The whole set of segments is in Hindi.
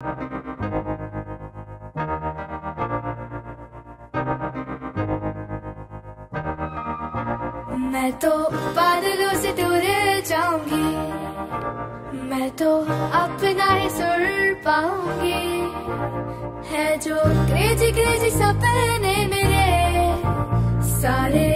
मैं तो बादलों से दूर जाऊँगी। मैं तो अपना ही सुर पाऊँगी। है जो क्रेजी क्रेजी सपने मेरे, सारे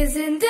Isn't